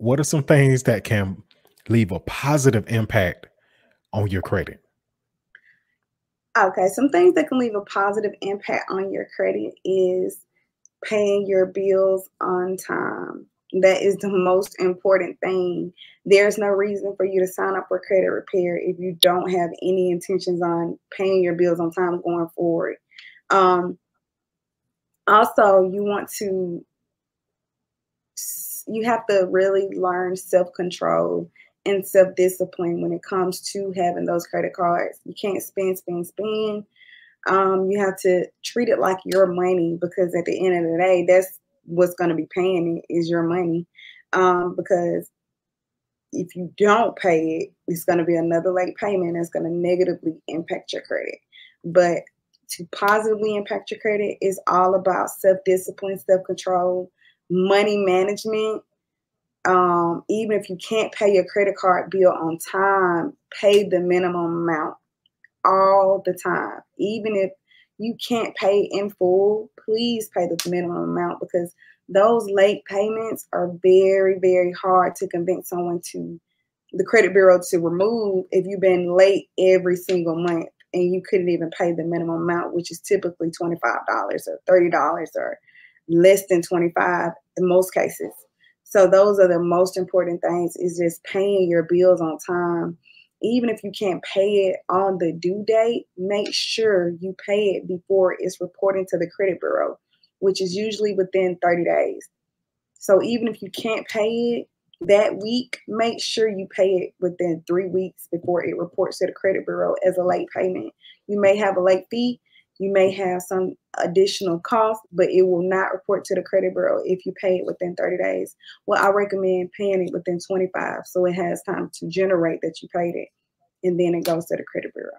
what are some things that can leave a positive impact on your credit? Okay, some things that can leave a positive impact on your credit is paying your bills on time. That is the most important thing. There's no reason for you to sign up for credit repair if you don't have any intentions on paying your bills on time going forward. Um, also, you want to you have to really learn self-control and self-discipline when it comes to having those credit cards. You can't spend, spend, spend. Um, you have to treat it like your money because at the end of the day, that's what's going to be paying it is your money. Um, because if you don't pay it, it's going to be another late payment that's going to negatively impact your credit. But to positively impact your credit is all about self-discipline, self-control, money management. Um, even if you can't pay your credit card bill on time, pay the minimum amount all the time. Even if you can't pay in full, please pay the minimum amount because those late payments are very, very hard to convince someone to the credit bureau to remove if you've been late every single month and you couldn't even pay the minimum amount, which is typically $25 or $30 or less than 25 in most cases. So those are the most important things is just paying your bills on time. Even if you can't pay it on the due date, make sure you pay it before it's reporting to the credit bureau, which is usually within 30 days. So even if you can't pay it that week, make sure you pay it within three weeks before it reports to the credit bureau as a late payment. You may have a late fee, you may have some additional cost, but it will not report to the credit bureau if you pay it within 30 days. Well, I recommend paying it within 25 so it has time to generate that you paid it and then it goes to the credit bureau.